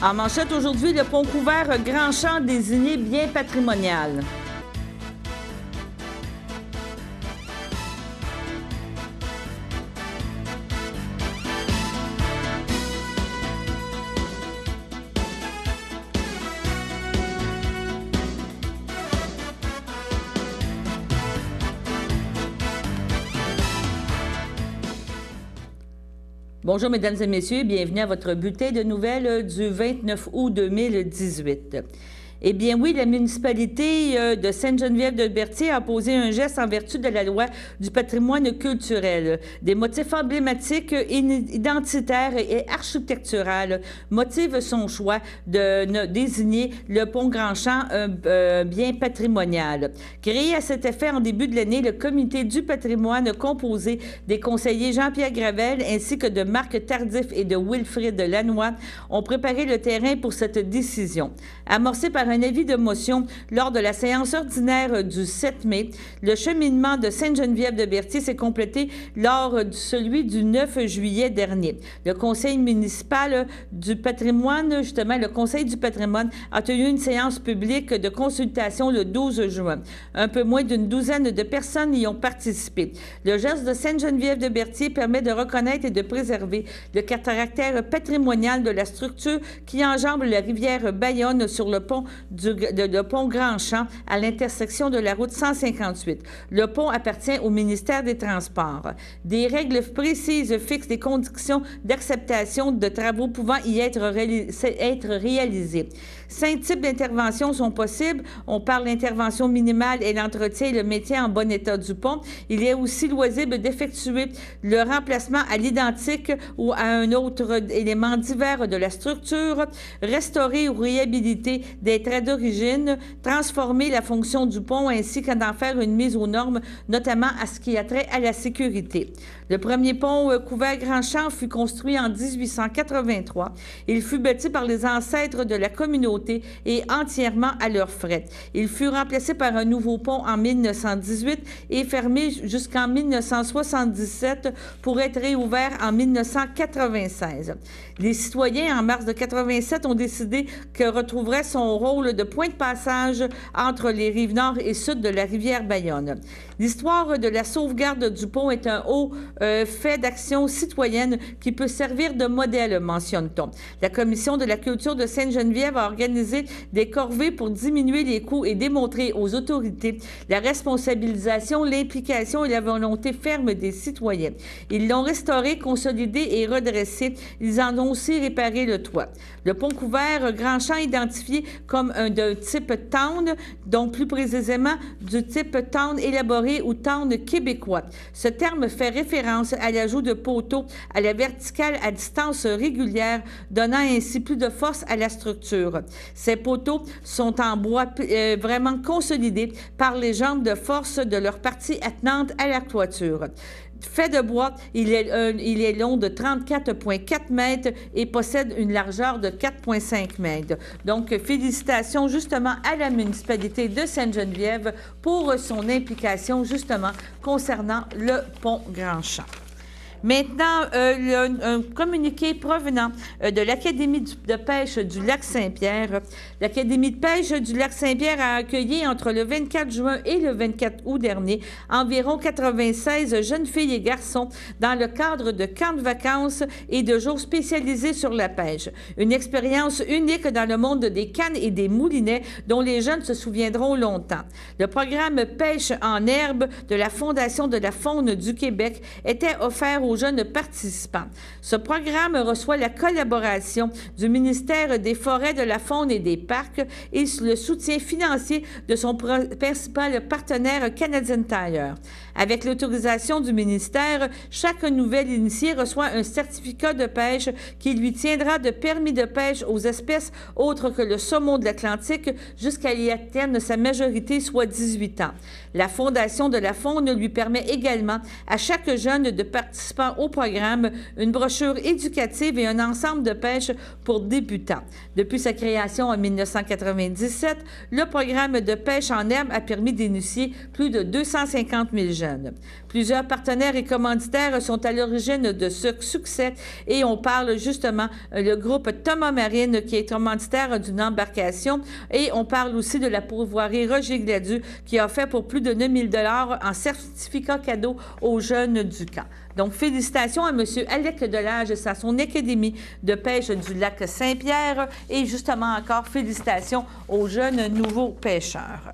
En manchette aujourd'hui, le pont couvert Grand Champ désigné bien patrimonial. Bonjour, Mesdames et Messieurs, bienvenue à votre bulletin de nouvelles du 29 août 2018. Eh bien oui, la municipalité euh, de Sainte-Geneviève-de-Berthier a posé un geste en vertu de la loi du patrimoine culturel. Des motifs emblématiques, identitaires et architecturaux motivent son choix de désigner le pont Grand-Champ un euh, bien patrimonial. Créé à cet effet en début de l'année, le comité du patrimoine composé des conseillers Jean-Pierre Gravel ainsi que de Marc Tardif et de Wilfrid Lannoy ont préparé le terrain pour cette décision. Par un avis de motion lors de la séance ordinaire du 7 mai. Le cheminement de Sainte-Geneviève-de-Berthier s'est complété lors de celui du 9 juillet dernier. Le conseil municipal du patrimoine, justement, le conseil du patrimoine a tenu une séance publique de consultation le 12 juin. Un peu moins d'une douzaine de personnes y ont participé. Le geste de Sainte-Geneviève-de-Berthier permet de reconnaître et de préserver le caractère patrimonial de la structure qui enjambe la rivière Bayonne sur le pont du, de, pont Grand-Champ à l'intersection de la route 158. Le pont appartient au ministère des Transports. Des règles précises fixent les conditions d'acceptation de travaux pouvant y être, réalisés. Cinq types d'interventions sont possibles. On parle d'intervention minimale et l'entretien et le métier en bon état du pont. Il est aussi loisible d'effectuer le remplacement à l'identique ou à un autre élément divers de la structure, restaurer ou réhabiliter des d'origine, transformer la fonction du pont ainsi qu'en faire une mise aux normes, notamment à ce qui a trait à la sécurité. Le premier pont euh, couvert Grand Champ fut construit en 1883. Il fut bâti par les ancêtres de la communauté et entièrement à leurs frais. Il fut remplacé par un nouveau pont en 1918 et fermé jusqu'en 1977 pour être réouvert en 1996. Les citoyens, en mars de 87, ont décidé que retrouverait son rôle de point de passage entre les rives nord et sud de la rivière Bayonne. L'histoire de la sauvegarde du pont est un haut euh, fait d'action citoyenne qui peut servir de modèle, mentionne-t-on. La Commission de la culture de Sainte-Geneviève a organisé des corvées pour diminuer les coûts et démontrer aux autorités la responsabilisation, l'implication et la volonté ferme des citoyens. Ils l'ont restauré, consolidé et redressé. Ils en ont aussi réparé le toit. Le pont couvert Grand Champ identifié comme un de type town, donc plus précisément du type town élaboré ou town québécois. Ce terme fait référence à l'ajout de poteaux à la verticale à distance régulière, donnant ainsi plus de force à la structure. Ces poteaux sont en bois euh, vraiment consolidés par les jambes de force de leur partie attenante à la toiture. Fait de bois, il est, il est long de 34,4 mètres et possède une largeur de 4,5 mètres. Donc, félicitations justement à la municipalité de Sainte-Geneviève pour son implication justement concernant le pont Grand-Champ. Maintenant, euh, un communiqué provenant euh, de l'Académie de pêche du lac Saint-Pierre. L'Académie de pêche du lac Saint-Pierre a accueilli entre le 24 juin et le 24 août dernier environ 96 jeunes filles et garçons dans le cadre de camps de vacances et de jours spécialisés sur la pêche. Une expérience unique dans le monde des cannes et des moulinets dont les jeunes se souviendront longtemps. Le programme Pêche en herbe de la Fondation de la faune du Québec était offert aux jeunes participants. Ce programme reçoit la collaboration du ministère des Forêts, de la Faune et des Parcs et le soutien financier de son principal partenaire Canadian Tire. Avec l'autorisation du ministère, chaque nouvelle initié reçoit un certificat de pêche qui lui tiendra de permis de pêche aux espèces autres que le saumon de l'Atlantique jusqu'à y atteindre sa majorité, soit 18 ans. La Fondation de la faune lui permet également à chaque jeune de participer au programme, une brochure éducative et un ensemble de pêche pour débutants. Depuis sa création en 1997, le programme de pêche en herbe a permis d'initier plus de 250 000 jeunes. Plusieurs partenaires et commanditaires sont à l'origine de ce succès et on parle justement euh, le groupe Thomas Marine qui est commanditaire d'une embarcation et on parle aussi de la pourvoirie Roger Gladu qui a fait pour plus de 9 000 en certificat cadeau aux jeunes du camp. Donc, félicitations à M. Alec Delage et à son Académie de pêche du lac Saint-Pierre et justement encore félicitations aux jeunes nouveaux pêcheurs.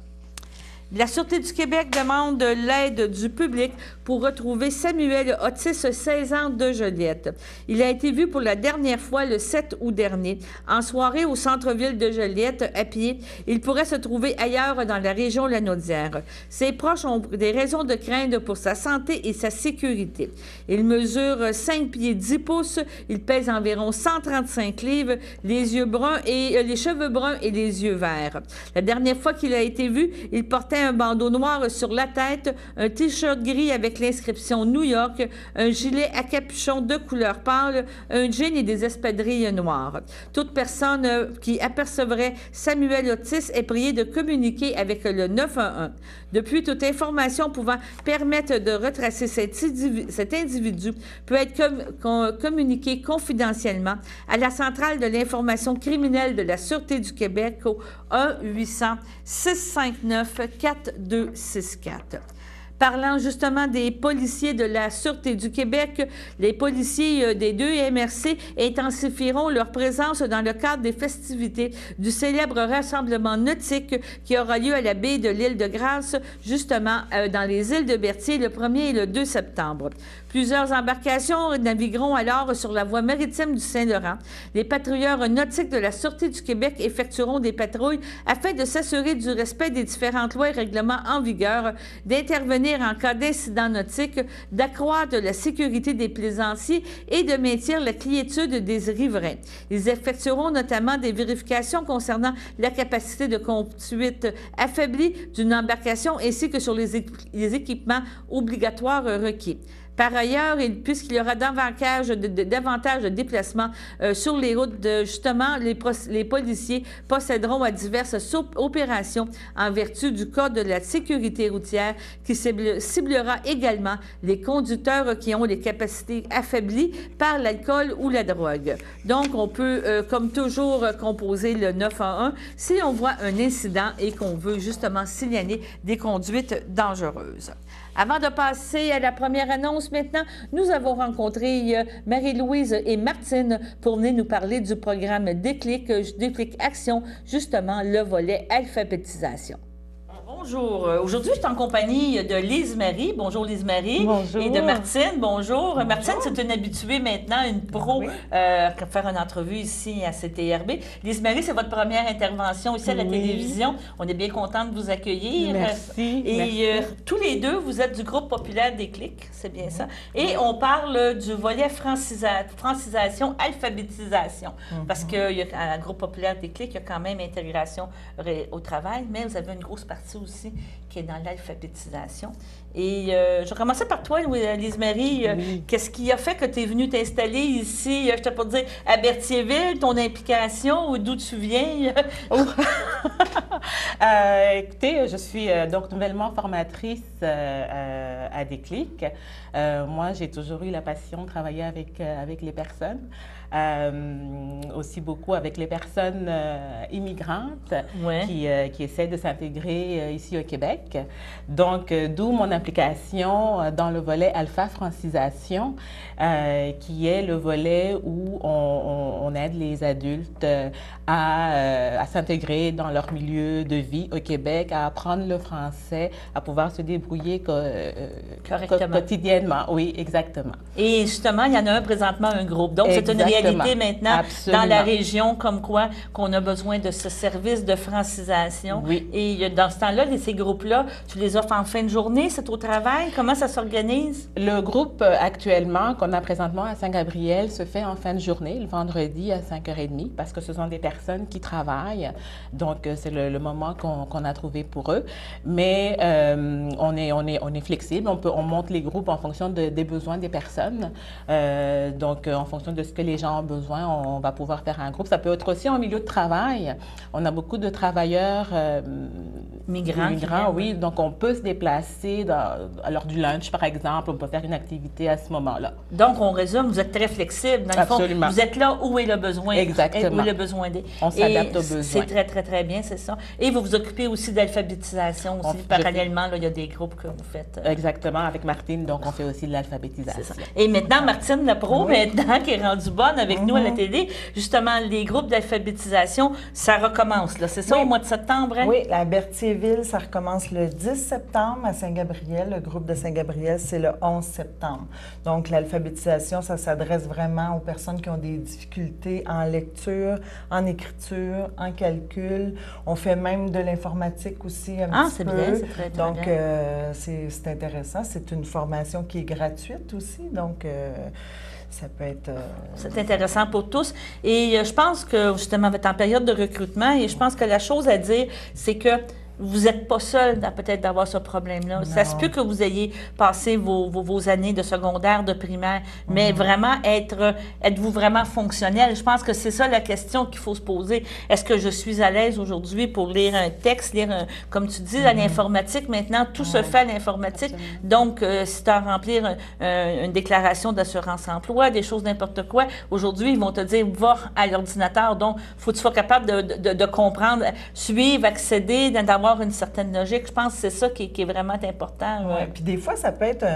La Sûreté du Québec demande l'aide du public pour retrouver Samuel Otis, 16 ans de Joliette. Il a été vu pour la dernière fois le 7 août dernier, en soirée au centre-ville de Joliette, à pied. Il pourrait se trouver ailleurs dans la région Lanaudière. Ses proches ont des raisons de craindre pour sa santé et sa sécurité. Il mesure 5 pieds 10 pouces, il pèse environ 135 livres, les yeux bruns et euh, les cheveux bruns et les yeux verts. La dernière fois qu'il a été vu, il portait un bandeau noir sur la tête, un t-shirt gris avec l'inscription New York, un gilet à capuchon de couleur pâle, un jean et des espadrilles noires. Toute personne euh, qui apercevrait Samuel Otis est priée de communiquer avec le 911. Depuis, toute information pouvant permettre de retracer cet individu, peut être communiquée confidentiellement à la centrale de l'information criminelle de la Sûreté du Québec au 1-800-659-4264. Parlant justement des policiers de la Sûreté du Québec, les policiers euh, des deux MRC intensifieront leur présence dans le cadre des festivités du célèbre rassemblement nautique qui aura lieu à la baie de l'île de Grâce, justement euh, dans les îles de Berthier le 1er et le 2 septembre. Plusieurs embarcations navigueront alors sur la voie maritime du Saint-Laurent. Les patrouilleurs nautiques de la Sûreté du Québec effectueront des patrouilles afin de s'assurer du respect des différentes lois et règlements en vigueur, d'intervenir en cas d'incident nautique, d'accroître la sécurité des plaisanciers et de maintenir la quiétude des riverains. Ils effectueront notamment des vérifications concernant la capacité de conduite affaiblie d'une embarcation ainsi que sur les, équipements obligatoires requis. Par ailleurs, puisqu'il y aura davantage de, déplacements euh, sur les routes, justement, les, policiers posséderont à diverses opérations en vertu du Code de la sécurité routière qui ciblera également les conducteurs qui ont les capacités affaiblies par l'alcool ou la drogue. Donc, on peut, euh, comme toujours, composer le 911 si on voit un incident et qu'on veut justement signaler des conduites dangereuses. Avant de passer à la première annonce maintenant, nous avons rencontré euh, Marie-Louise et Martine pour venir nous parler du programme Déclic, euh, Déclic Action, justement le volet alphabétisation. Bonjour. Euh, aujourd'hui, je suis en compagnie de Lise-Marie. Bonjour, Lise-Marie. Bonjour. Et de Martine. Bonjour. Martine, c'est une habituée maintenant, une pro, euh, faire une entrevue ici à CTRB. Lise-Marie, c'est votre première intervention ici à la télévision. On est bien content de vous accueillir. Merci. Et euh, tous les deux, vous êtes du groupe populaire des clics, c'est bien ça. Et on parle du volet francisation, alphabétisation. Mhm. Parce que y a, groupe populaire des clics, il y a quand même intégration au travail, mais vous avez une grosse partie aussi qui est dans l'alphabétisation. Et euh, je vais commencer par toi, Lise-Marie. Euh, qu'est-ce qui a fait que tu es venue t'installer ici, euh, je ne pas dire, à Berthierville, ton implication ou d'où tu viens? Oh. écoutez, je suis donc nouvellement formatrice à Déclic. moi, j'ai toujours eu la passion de travailler avec, avec les personnes. Aussi beaucoup avec les personnes immigrantes qui, qui, essaient de s'intégrer ici au Québec. Donc, d'où mon implication euh, dans le volet alpha-francisation, euh, qui est le volet où on, aide les adultes euh, à, s'intégrer dans leur milieu de vie au Québec, à apprendre le français, à pouvoir se débrouiller quotidiennement. Oui, exactement. Et justement, il y en a un présentement, un groupe. Donc, c'est une réalité maintenant dans la région, comme quoi qu'on a besoin de ce service de francisation. Oui. Et dans ce temps-là, ces groupes-là, tu les offres en fin de journée, c'est au travail? Comment ça s'organise? Le groupe euh, actuellement qu'on a présentement à Saint-Gabriel se fait en fin de journée, le vendredi à 5h30, parce que ce sont des personnes qui travaillent. Donc, euh, c'est le, moment qu'on a trouvé pour eux. Mais euh, on, est, on, est, on est flexible, on, peut, on monte les groupes en fonction des besoins des personnes. donc, en fonction de ce que les gens ont besoin, on, va pouvoir faire un groupe. Ça peut être aussi en milieu de travail. On a beaucoup de travailleurs migrants. migrants, oui. Donc, on peut se déplacer dans, à l'heure du lunch, par exemple. On peut faire une activité à ce moment-là. Donc, on résume, vous êtes très flexible. Dans le Absolument. Fond, vous êtes là où est le besoin. Exactement. Où est le besoin des... On s'adapte aux besoins. C'est très, très, très bien, c'est ça. Et vous vous occupez aussi d'alphabétisation aussi. Parallèlement, là, il y a des groupes que vous faites. Euh, Exactement, avec Martine. Donc, on fait aussi de l'alphabétisation. Et maintenant, Martine Lepro, maintenant, qui est rendue bonne avec nous à la mm-hmm. télé, justement, les groupes d'alphabétisation, ça recommence, là. C'est ça, au mois de septembre? Hein? Oui, la Berthierville, ça recommence le 10 septembre à Saint-Gabriel. Le groupe de Saint-Gabriel, c'est le 11 septembre. Donc, l'alphabétisation, ça s'adresse vraiment aux personnes qui ont des difficultés en lecture, en écriture, en calcul. On fait même de l'informatique aussi un ah, c'est Bien, c'est très, Donc, euh, c'est intéressant. C'est une formation qui est gratuite aussi. Donc, euh, Euh, c'est intéressant pour tous. Et je pense que, justement, vous êtes en période de recrutement et je pense que la chose à dire, c'est que vous n'êtes pas seul peut-être d'avoir ce problème-là. Ça se peut que vous ayez passé vos, vos, années de secondaire, de primaire, mais mhm. vraiment être, êtes-vous vraiment fonctionnel? Je pense que c'est ça la question qu'il faut se poser. Est-ce que je suis à l'aise aujourd'hui pour lire un texte, lire, un, comme tu dis, à mhm. l'informatique, maintenant, tout se fait à l'informatique. Donc, euh, si tu as à remplir une déclaration d'assurance emploi, des choses n'importe quoi, aujourd'hui, ils vont te dire, va à l'ordinateur. Donc, il faut que tu sois capable de, de, de comprendre, suivre, accéder, d'avoir une certaine logique. Je pense que c'est ça qui, est vraiment important. Oui, puis des fois, ça peut être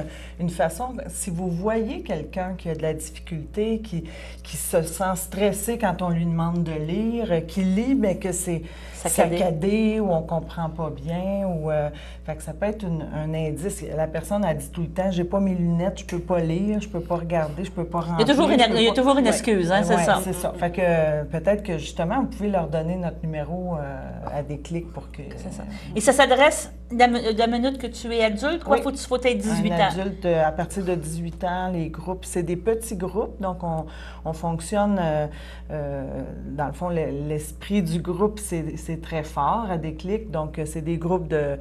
une façon, si vous voyez quelqu'un qui a de la difficulté, qui, qui se sent stressé quand on lui demande de lire, qui lit, mais que c'est saccadé ou on comprend pas bien. Ou, euh, fait que ça peut être un indice. La personne a dit tout le temps, j'ai pas mes lunettes, je peux pas lire, je peux pas regarder, je peux pas rentrer. Il y a toujours une, il y a toujours une excuse, hein, c'est ça. c'est ça. Fait que peut-être que justement, vous pouvez leur donner notre numéro euh, à des clics pour que... C'est ça. Et ça s'adresse la, la, minute que tu es adulte, quoi? Faut, faut être 18 un ans. adulte, euh, à partir de 18 ans, les groupes, c'est des petits groupes, donc on, on fonctionne, dans le fond, l'esprit du groupe, c'est c'est très fort à des clics. Donc, euh, c'est des groupes de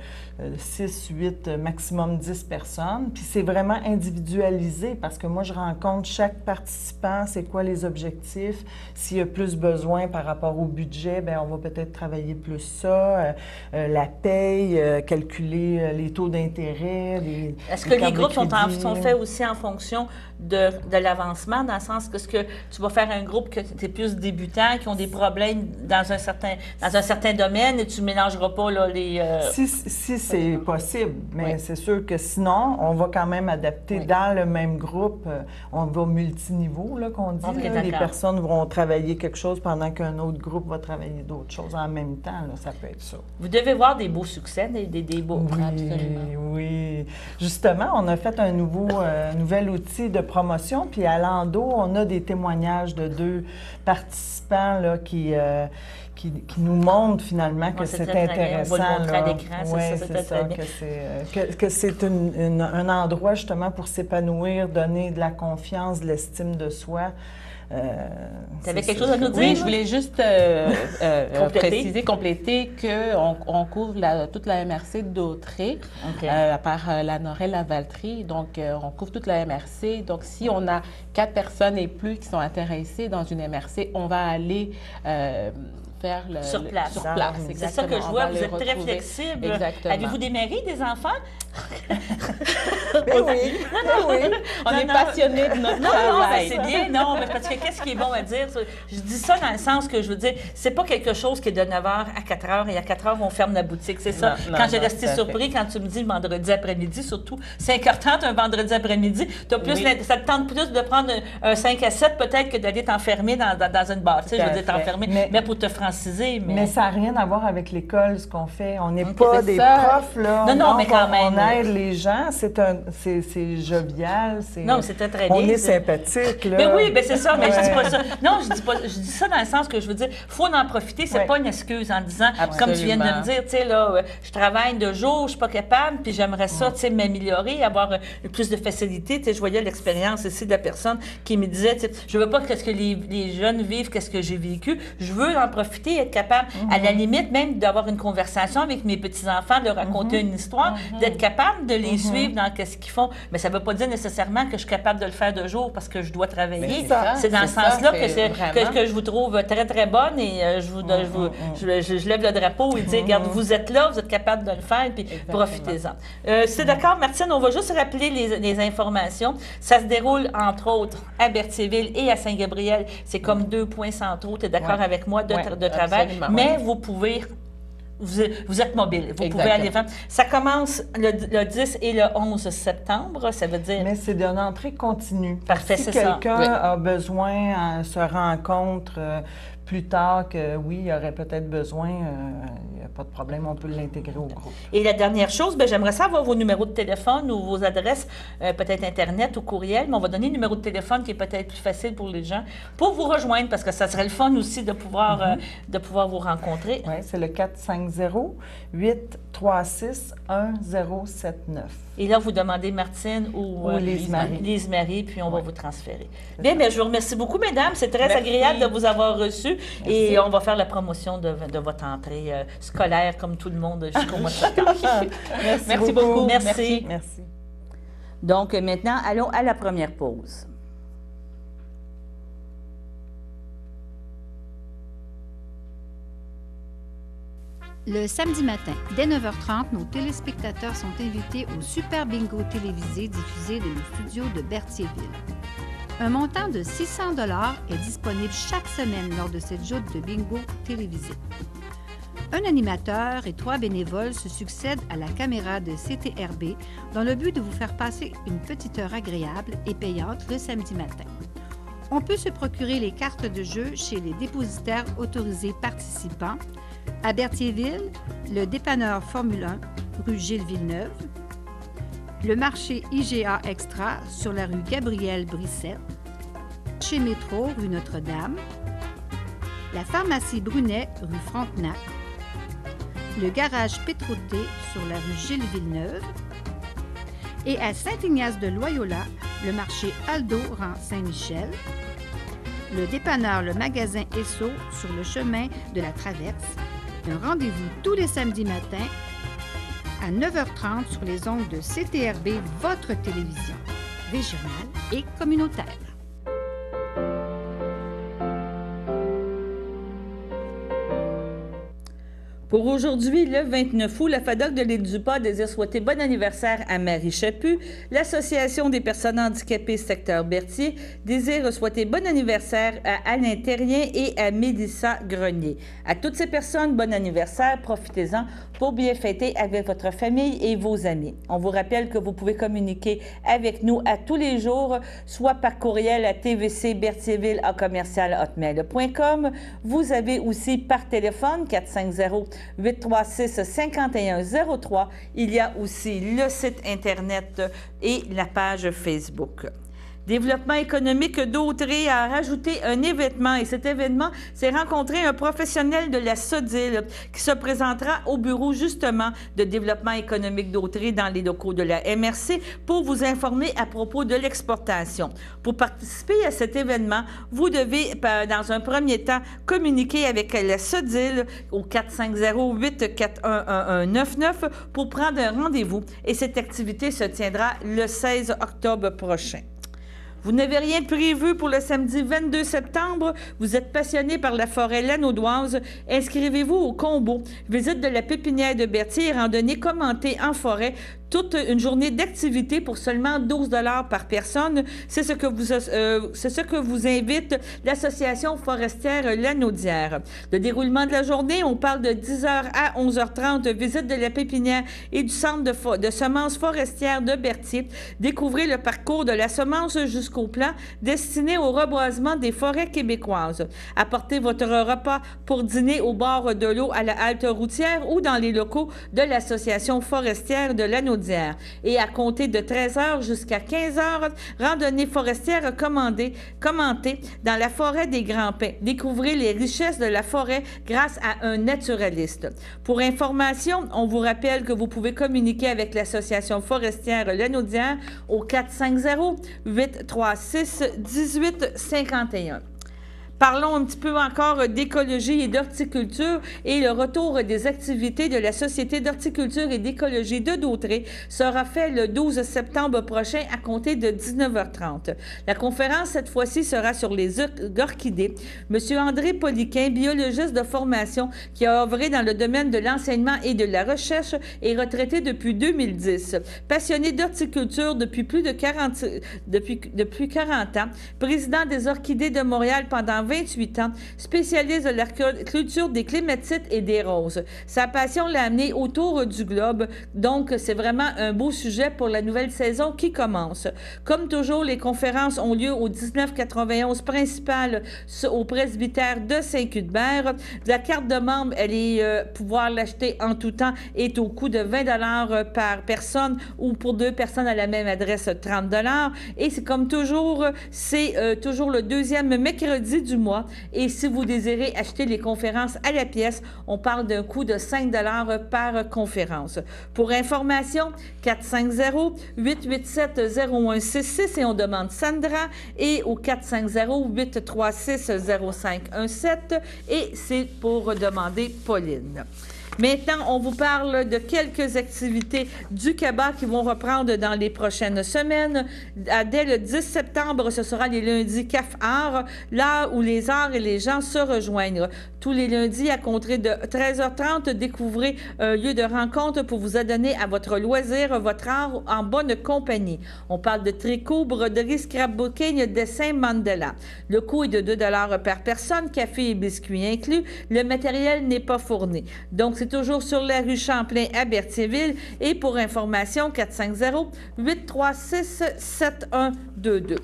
6, 8, maximum 10 personnes. Puis c'est vraiment individualisé parce que moi, je rencontre chaque participant, c'est quoi les objectifs. S'il y a plus besoin par rapport au budget, bien, on va peut-être travailler plus ça. Euh, euh, la paye, calculer les taux d'intérêt. Est-ce que les groupes sont, sont, faits aussi en fonction de, de l'avancement, dans le sens que, ce que tu vas faire un groupe que tu es plus débutant, qui ont des problèmes dans un certain, dans un certain domaine et tu ne mélangeras pas là, les... Euh, si, si c'est possible, mais c'est sûr que sinon, on va quand même adapter dans le même groupe. Euh, on va multiniveau, là, qu'on dit. les personnes vont travailler quelque chose pendant qu'un autre groupe va travailler d'autres choses en même temps. Là, ça peut être ça. Vous devez voir des beaux succès, des, des, beaux... Oui, oui. Justement, on a fait un nouveau, euh, nouvel outil de promotion. Puis à Lando, on a des témoignages de deux participants là, qui, euh, qui, nous montrent finalement que c'est intéressant. Oui, c'est ça, que c'est un endroit justement pour s'épanouir, donner de la confiance, de l'estime de soi. Euh, tu avais quelque chose à nous dire? Oui, je voulais juste euh, euh, préciser, compléter qu'on on couvre la, toute la MRC d'Autré, à part la Norelle, la Valtrie. Donc, on couvre toute la MRC. Donc, si on a quatre personnes et plus qui sont intéressées dans une MRC, on va aller faire le, sur place. sur place, C'est ça que je vois. Vous êtes très flexible. Exactement. Avez-vous des maris, des enfants? Ben oui. Non, non, oui. On est passionnés de notre non, travail. Non, c'est bien. Non, mais parce que qu'est-ce qui est bon à dire? Je dis ça dans le sens que je veux dire, c'est pas quelque chose qui est de 9 h à 4 h et à 4 h, on ferme la boutique. C'est ça? quand j'ai resté surpris, quand tu me dis le vendredi après-midi, surtout 5h30 un vendredi après-midi, plus ça te tente plus de prendre un, 5 à 7 peut-être que d'aller t'enfermer dans, dans, une barre. Tu sais, je veux dire, t'enfermer. Mais, pour te franchir francisé, mais... Mais ça n'a rien à voir avec l'école, ce qu'on fait. On n'est pas des ça. profs, là. Non, non, mais quand on- même. On aide les gens. C'est un, c'est, c'est jovial. C'est, Non, c'était très On bien. est sympathique, là. Mais oui, ben c'est ça, mais je dis pas ça. Non, je dis pas, je dis ça dans le sens que je veux dire, faut en profiter, c'est Ouais. pas une excuse en disant, Absolument. comme tu viens de me dire, tu sais, là, euh, je travaille de jour, je suis pas capable, puis j'aimerais ça, tu sais, m'améliorer, avoir euh, plus de facilité. Tu sais, je voyais l'expérience ici de la personne qui me disait, tu sais, je veux pas que ce que les, les jeunes vivent, qu'est-ce que j'ai vécu. Je veux en profiter, être capable, à la limite, même d'avoir une conversation avec mes petits-enfants, de raconter une histoire, d'être capable de les suivre dans qu'est-ce qu'ils font. Mais ça veut pas dire nécessairement que je suis capable de le faire de jour parce que je dois travailler. c'est dans ce sens-là que, je vous trouve très, très bonne et euh, je, vous, je, vous- je, je- je lève le drapeau et dis, regarde, vous êtes là, vous êtes capable de le faire, puis profitez-en. Euh, c'est d'accord, Martine, on va juste rappeler les, les informations. Ça se déroule, entre autres, à Berthierville et à Saint-Gabriel. C'est comme deux points centraux, tu es d'accord Ouais. avec moi, de, Ouais, de travail. absolument. Mais vous pouvez... Vous êtes, vous êtes mobile, vous pouvez Exactement. aller faire. Ça commence le, le 10 et le 11 septembre, ça veut dire Mais c'est d'une entrée continue. Parfait, si c'est ça. quelqu'un Oui. a besoin, euh, se rend compte euh, plus tard que oui, il aurait peut-être besoin, euh, il n'y a pas de problème, on peut l'intégrer au groupe. Et la dernière chose, ben, j'aimerais savoir vos numéros de téléphone ou vos adresses, euh, peut-être Internet ou courriel, mais on va donner le numéro de téléphone qui est peut-être plus facile pour les gens, pour vous rejoindre, parce que ça serait le fun aussi de pouvoir, euh, de pouvoir vous rencontrer. Oui, c'est le 450-836-1079. Et là, vous demandez Martine ou, Ou Lise-Marie. Puis on va vous transférer. Bien, mais je vous remercie beaucoup, mesdames. C'est très Merci. agréable de vous avoir reçus. Et on va faire la promotion de, de votre entrée euh, scolaire, comme tout le monde, jusqu'au mois de septembre. Merci, Merci beaucoup. Merci. Merci. Merci. Donc, euh, maintenant, allons à la première pause. Le samedi matin, dès 9h30, nos téléspectateurs sont invités au Super Bingo télévisé diffusé de nos studios de Berthierville. Un montant de 600 dollars est disponible chaque semaine lors de cette joute de bingo télévisé. Un animateur et trois bénévoles se succèdent à la caméra de CTRB dans le but de vous faire passer une petite heure agréable et payante le samedi matin. On peut se procurer les cartes de jeu chez les dépositaires autorisés participants à Berthierville, le dépanneur Formule 1, rue Gilles Villeneuve, le marché IGA Extra sur la rue Gabriel Brissette, chez Métro, rue Notre-Dame, la pharmacie Brunet, rue Frontenac, le garage Pétroté sur la rue Gilles Villeneuve. Et à Saint-Ignace de Loyola, le marché Aldo rang Saint-Michel, le dépanneur Le Magasin Esso sur le chemin de la Traverse. Un rendez-vous tous les samedis matins à 9h30 sur les ondes de CTRB, votre télévision régionale et communautaire. Pour aujourd'hui, le 29 août, la FADOC de l'île du Pas désire souhaiter bon anniversaire à Marie Chaput. L'Association des personnes handicapées secteur Berthier désire souhaiter bon anniversaire à Alain Terrien et à Mélissa Grenier. À toutes ces personnes, bon anniversaire. Profitez-en pour bien fêter avec votre famille et vos amis. On vous rappelle que vous pouvez communiquer avec nous à tous les jours, soit par courriel à tvcberthierville à commercial. Vous avez aussi par téléphone 450 836 5103. Il y a aussi le site Internet et la page Facebook. Développement économique d'Autré a rajouté un événement et cet événement, c'est rencontrer un professionnel de la SODIL qui se présentera au bureau justement de développement économique d'Autré dans les locaux de la MRC pour vous informer à propos de l'exportation. Pour participer à cet événement, vous devez, pa- dans un premier temps, communiquer avec la SODIL au 450-841-1199 pour prendre un rendez-vous et cette activité se tiendra le 16 octobre prochain. Vous n'avez rien prévu pour le samedi 22 septembre. Vous êtes passionné par la forêt lanaudoise. Inscrivez-vous au combo. Visite de la pépinière de Berthier et randonnée commentée en forêt. Toute une journée d'activité pour seulement 12 dollars par personne. C'est ce que vous, euh, c'est ce que vous invite l'Association forestière Lanaudière. Le déroulement de la journée, on parle de 10h à 11h30. Visite de la pépinière et du centre de, de semences forestières de Berthier. Découvrez le parcours de la semence jusqu'au jusqu'au plan destiné au reboisement des forêts québécoises. Apportez votre repas pour dîner au bord de l'eau à la halte routière ou dans les locaux de l'Association forestière de l'Anaudière. Et à compter de 13h jusqu'à 15h, randonnée forestière commandée, commentée dans la forêt des Grands Pins. Découvrez les richesses de la forêt grâce à un naturaliste. Pour information, on vous rappelle que vous pouvez communiquer avec l'Association forestière Lanaudière au 450 836 1851. Parlons un petit peu encore d'écologie et d'horticulture et le retour des activités de la Société d'horticulture et d'écologie de Dautré sera fait le 12 septembre prochain à compter de 19h30. La conférence, cette fois-ci, sera sur les orchidées. Monsieur André Poliquin, biologiste de formation qui a œuvré dans le domaine de l'enseignement et de la recherche, est retraité depuis 2010. Passionné d'horticulture depuis plus de 40, depuis, depuis 40 ans, président des orchidées de Montréal pendant 28 ans, spécialiste de la culture des clématites et des roses. Sa passion l'a amené autour du globe, donc c'est vraiment un beau sujet pour la nouvelle saison qui commence. Comme toujours, les conférences ont lieu au 1991 principal au presbytère de Saint-Cuthbert. La carte de membre, elle est euh, pouvoir l'acheter en tout temps, est au coût de 20 dollars par personne ou pour deux personnes à la même adresse 30 dollars. Et c'est comme toujours, c'est euh, toujours le deuxième mercredi du mois. Et si vous désirez acheter les conférences à la pièce, on parle d'un coût de 5 par conférence. Pour information, 450-887-0166 et on demande Sandra et au 450-836-0517 et c'est pour demander Pauline. Maintenant, on vous parle de quelques activités du CABA qui vont reprendre dans les prochaines semaines. Dès le 10 septembre, ce sera les lundis CAF Art, là où les arts et les gens se rejoignent. Tous les lundis, à compter de 13h30, découvrez un lieu de rencontre pour vous adonner à votre loisir, votre art en bonne compagnie. On parle de tricot, broderie, scrapbooking, dessin Mandela. Le coût est de 2 par personne, café et biscuits inclus. Le matériel n'est pas fourni. Donc, toujours sur la rue Champlain à Berthierville. Et pour information, 450-836-7122.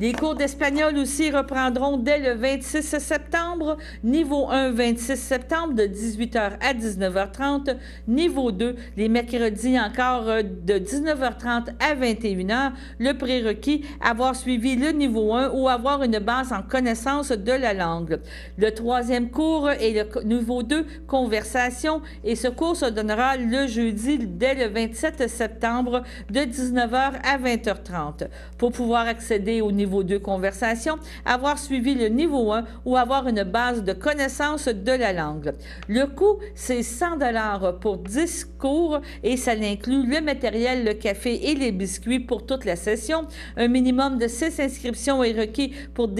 Les cours d'espagnol aussi reprendront dès le 26 septembre. Niveau 1, 26 septembre de 18h à 19h30. Niveau 2, les mercredis encore euh, de 19h30 à 21h. Le prérequis, avoir suivi le niveau 1 ou avoir une base en connaissance de la langue. Le troisième cours est le niveau 2, conversation. Et ce cours se donnera le jeudi dès le 27 septembre de 19h à 20h30. Pour pouvoir accéder au niveau niveau 2 conversation, avoir suivi le niveau 1 ou avoir une base de connaissance de la langue. Le coût, c'est 100 dollars pour 10 cours et ça inclut le matériel, le café et les biscuits pour toute la session. Un minimum de 6 inscriptions est requis pour,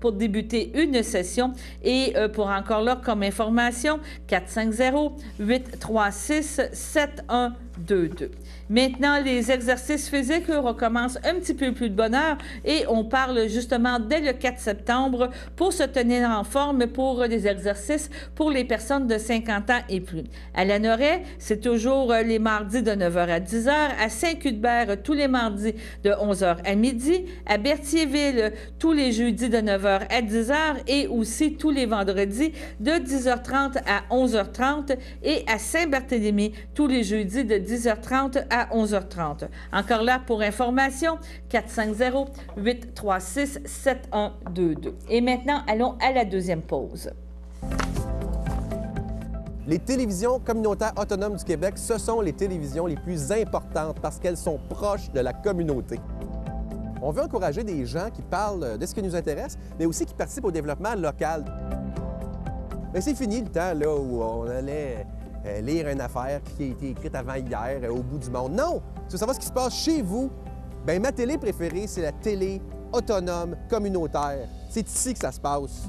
pour débuter une session et euh, pour encore là comme information 450 836 7122. Maintenant, les exercices physiques recommencent un petit peu plus de bonheur et on parle justement dès le 4 septembre pour se tenir en forme pour des exercices pour les personnes de 50 ans et plus. À la c'est toujours les mardis de 9h à 10h, à Saint-Cuthbert tous les mardis de 11h à midi, à Berthierville tous les jeudis de 9h à 10h et aussi tous les vendredis de 10h30 à 11h30 et à Saint-Barthélemy tous les jeudis de 10h30 à 11h30. Encore là pour information, 450 8 6 7 1 2 2. Et maintenant, allons à la deuxième pause. Les télévisions communautaires autonomes du Québec, ce sont les télévisions les plus importantes parce qu'elles sont proches de la communauté. On veut encourager des gens qui parlent de ce qui nous intéresse, mais aussi qui participent au développement local. Mais c'est fini le temps là, où on allait euh, lire une affaire qui a été écrite avant hier euh, au bout du monde. Non! Tu veux savoir ce qui se passe chez vous? Bien, ma télé préférée, c'est la télé autonome, communautaire. C'est ici que ça se passe.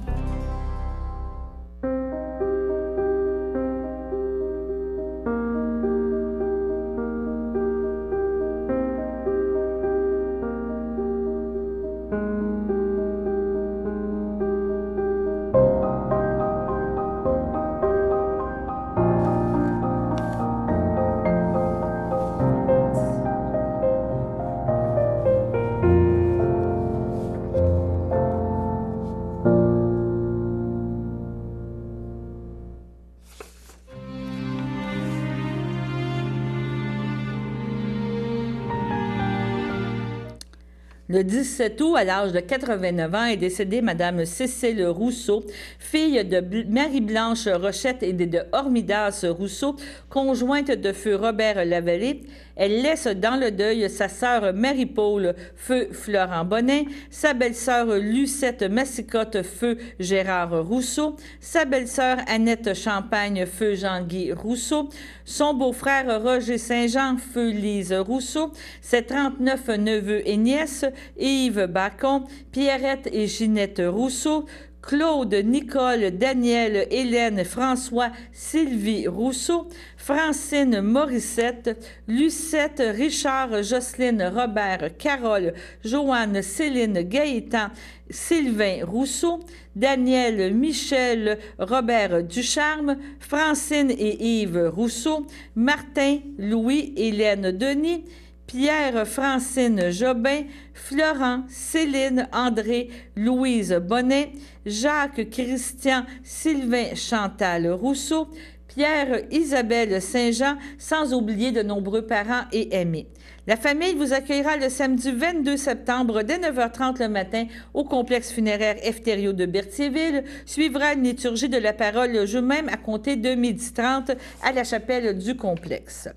Le 17 août, à l'âge de 89 ans, est décédée Mme Cécile Rousseau, fille de Marie-Blanche Rochette et de Hormidas Rousseau, conjointe de feu Robert Lavallée. Elle laisse dans le deuil sa sœur Marie-Paul, feu Florent Bonnet, sa belle-sœur Lucette Massicotte, feu Gérard Rousseau, sa belle-sœur Annette Champagne, feu Jean-Guy Rousseau, son beau-frère Roger Saint-Jean, feu Lise Rousseau, ses 39 neveux et nièces, Yves Bacon, Pierrette et Ginette Rousseau, Claude, Nicole, Daniel, Hélène, François, Sylvie Rousseau, Francine Morissette, Lucette, Richard, Jocelyne, Robert, Carole, Joanne, Céline, Gaëtan, Sylvain Rousseau, Daniel, Michel, Robert Ducharme, Francine et Yves Rousseau, Martin, Louis, Hélène Denis, Pierre Francine Jobin, Florent, Céline André, Louise Bonnet, Jacques Christian, Sylvain Chantal Rousseau, Pierre Isabelle Saint-Jean, sans oublier de nombreux parents et amis. La famille vous accueillera le samedi 22 septembre dès 9h30 le matin au complexe funéraire Efterio de Berthierville. Suivra une liturgie de la parole le jour même à compter de 12h30 à la chapelle du complexe.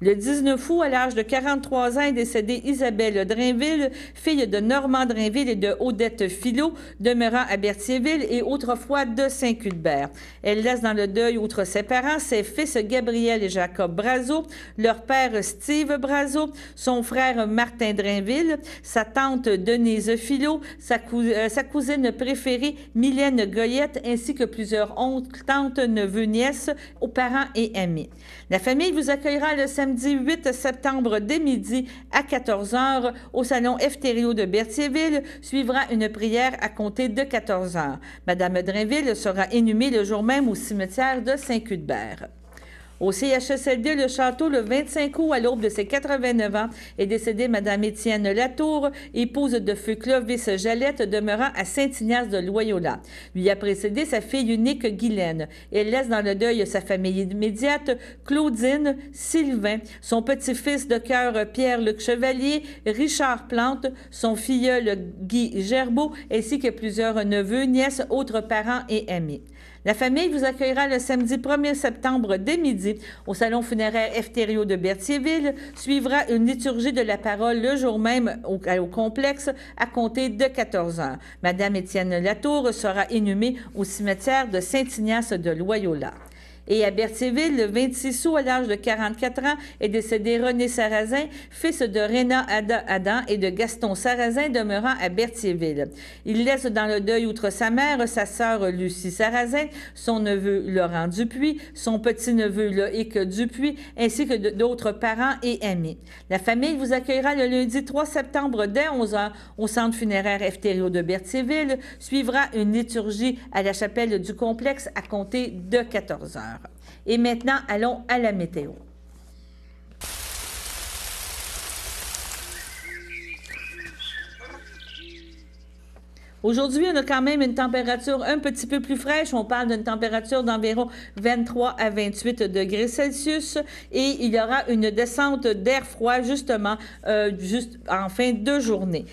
Le 19 août, à l'âge de 43 ans, est décédée Isabelle Drainville, fille de Normand Drainville et de Odette Philot, demeurant à Berthierville et autrefois de Saint-Cuthbert. Elle laisse dans le deuil, outre ses parents, ses fils Gabriel et Jacob Brazo, leur père Steve Brazo, son frère Martin Drainville, sa tante Denise Philot, sa, euh, sa cousine préférée Mylène Goyette, ainsi que plusieurs oncles, tantes, neveux, nièces, aux parents et amis. La famille vous accueillera le samedi 8 septembre dès midi à 14 h au salon Eftério de Berthierville. Suivra une prière à compter de 14 h. Madame Drainville sera inhumée le jour même au cimetière de Saint-Cuthbert. Au CHSLD Le Château, le 25 août, à l'aube de ses 89 ans, est décédée Mme Étienne Latour, épouse de feu Clovis Jalette, demeurant à Saint-Ignace de Loyola. Lui a précédé sa fille unique Guylaine. Elle laisse dans le deuil sa famille immédiate, Claudine, Sylvain, son petit-fils de cœur Pierre-Luc Chevalier, Richard Plante, son filleul Guy Gerbeau, ainsi que plusieurs neveux, nièces, autres parents et amis. La famille vous accueillera le samedi 1er septembre dès midi au salon funéraire Eftério de Berthierville. Suivra une liturgie de la parole le jour même au, complexe à compter de 14 heures. Madame Étienne Latour sera inhumée au cimetière de Saint-Ignace de Loyola. Et à Berthierville, le 26 août, à l'âge de 44 ans, est décédé René Sarrazin, fils de Réna Adam et de Gaston Sarrazin, demeurant à Berthierville. Il laisse dans le deuil, outre sa mère, sa sœur Lucie Sarrazin, son neveu Laurent Dupuis, son petit-neveu Loïc Dupuis, ainsi que d'autres parents et amis. La famille vous accueillera le lundi 3 septembre dès 11 h au centre funéraire Eftério de Berthierville. Suivra une liturgie à la chapelle du complexe à compter de 14 heures. Et maintenant, allons à la météo. Aujourd'hui, on a quand même une température un petit peu plus fraîche. On parle d'une température d'environ 23 à 28 degrés Celsius et il y aura une descente d'air froid justement euh, juste en fin de journée.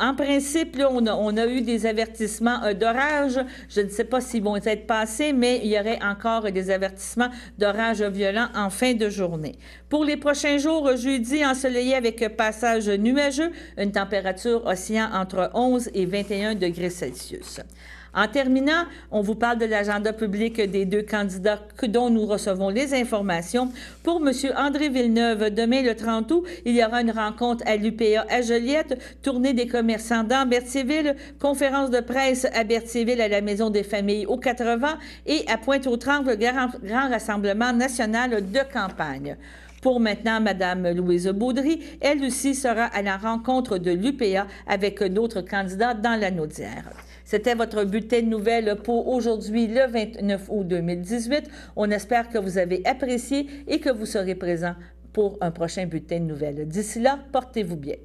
En principe, là, on, a, on, a, eu des avertissements euh, d'orage. Je ne sais pas s'ils vont être passés, mais il y aurait encore des avertissements d'orage violent en fin de journée. Pour les prochains jours, jeudi, ensoleillé avec passage nuageux, une température oscillant entre 11 et 21 degrés En terminant, on vous parle de l'agenda public des deux candidats dont nous recevons les informations. Pour M. André Villeneuve, demain le 30 août, il y aura une rencontre à l'UPA à Joliette, tournée des commerçants dans Berthierville, conférence de presse à Berthierville à la Maison des familles au 80 et à Pointe-aux-Trembles, grand, grand rassemblement national de campagne. Pour maintenant, Mme Louise Baudry, elle aussi sera à la rencontre de l'UPA avec d'autres candidats dans la Naudière. C'était votre bulletin de nouvelles pour aujourd'hui, le 29 août 2018. On espère que vous avez apprécié et que vous serez présent pour un prochain bulletin de nouvelles. D'ici là, portez-vous bien.